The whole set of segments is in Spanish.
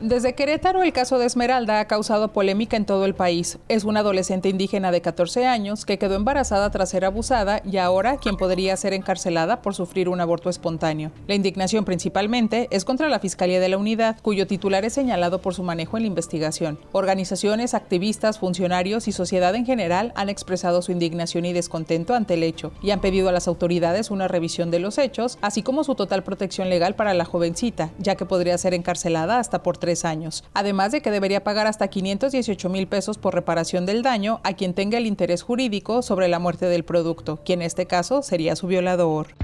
Desde Querétaro, el caso de Esmeralda ha causado polémica en todo el país. Es una adolescente indígena de 14 años que quedó embarazada tras ser abusada y ahora quien podría ser encarcelada por sufrir un aborto espontáneo. La indignación principalmente es contra la Fiscalía de la Unidad, cuyo titular es señalado por su manejo en la investigación. Organizaciones, activistas, funcionarios y sociedad en general han expresado su indignación y descontento ante el hecho y han pedido a las autoridades una revisión de los hechos, así como su total protección legal para la jovencita, ya que podría ser encarcelada hasta por tres años, además de que debería pagar hasta 518 mil pesos por reparación del daño a quien tenga el interés jurídico sobre la muerte del producto, quien en este caso sería su violador.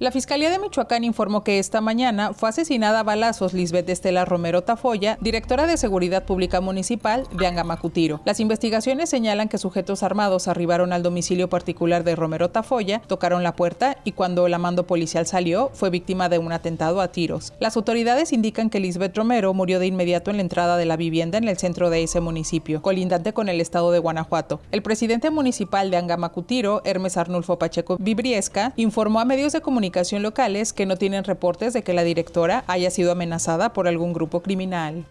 La Fiscalía de Michoacán informó que esta mañana fue asesinada a balazos Lisbeth Estela Romero Tafoya, directora de Seguridad Pública Municipal de Angamacutiro. Las investigaciones señalan que sujetos armados arribaron al domicilio particular de Romero Tafoya, tocaron la puerta y cuando la mando policial salió fue víctima de un atentado a tiros. Las autoridades indican que Lisbeth Romero murió de inmediato en la entrada de la vivienda en el centro de ese municipio, colindante con el estado de Guanajuato. El presidente municipal de Angamacutiro, Hermes Arnulfo Pacheco Vibriesca, informó a medios de comunicación locales que no tienen reportes de que la directora haya sido amenazada por algún grupo criminal.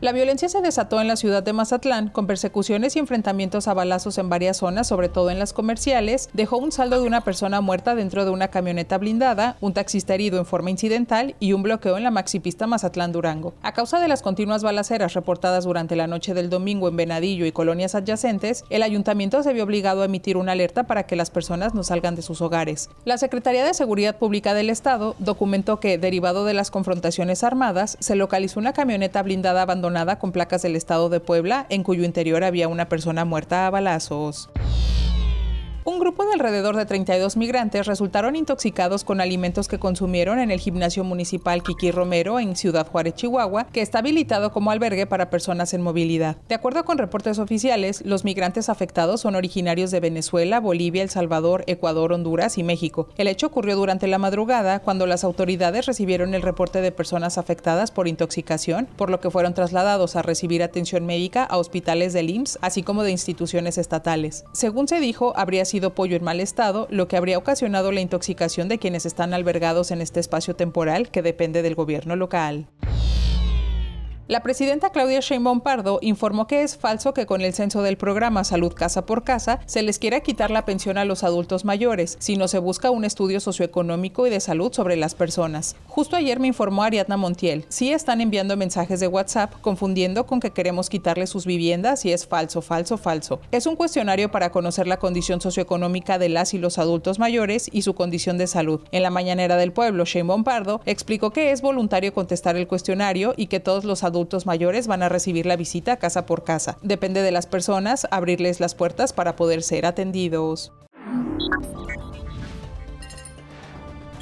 La violencia se desató en la ciudad de Mazatlán con persecuciones y enfrentamientos a balazos en varias zonas, sobre todo en las comerciales, dejó un saldo de una persona muerta dentro de una camioneta blindada, un taxista herido en forma incidental y un bloqueo en la maxipista Mazatlán-Durango. A causa de las continuas balaceras reportadas durante la noche del domingo en Venadillo y colonias adyacentes, el ayuntamiento se vio obligado a emitir una alerta para que las personas no salgan de sus hogares. La Secretaría de Seguridad Pública del Estado documentó que, derivado de las confrontaciones armadas, se localizó una camioneta blindada abandonada con placas del estado de Puebla, en cuyo interior había una persona muerta a balazos. Un grupo de alrededor de 32 migrantes resultaron intoxicados con alimentos que consumieron en el gimnasio municipal Kiki Romero en Ciudad Juárez, Chihuahua, que está habilitado como albergue para personas en movilidad. De acuerdo con reportes oficiales, los migrantes afectados son originarios de Venezuela, Bolivia, El Salvador, Ecuador, Honduras y México. El hecho ocurrió durante la madrugada cuando las autoridades recibieron el reporte de personas afectadas por intoxicación, por lo que fueron trasladados a recibir atención médica a hospitales del IMSS, así como de instituciones estatales. Según se dijo, habría sido pollo en mal estado, lo que habría ocasionado la intoxicación de quienes están albergados en este espacio temporal que depende del gobierno local. La presidenta Claudia Sheinbaum Pardo informó que es falso que con el censo del programa Salud Casa por Casa se les quiera quitar la pensión a los adultos mayores, sino se busca un estudio socioeconómico y de salud sobre las personas. Justo ayer me informó Ariadna Montiel, sí están enviando mensajes de WhatsApp confundiendo con que queremos quitarle sus viviendas y es falso, falso, falso. Es un cuestionario para conocer la condición socioeconómica de las y los adultos mayores y su condición de salud. En la mañanera del pueblo, Sheinbaum Pardo explicó que es voluntario contestar el cuestionario y que todos los adultos adultos mayores van a recibir la visita casa por casa. Depende de las personas abrirles las puertas para poder ser atendidos.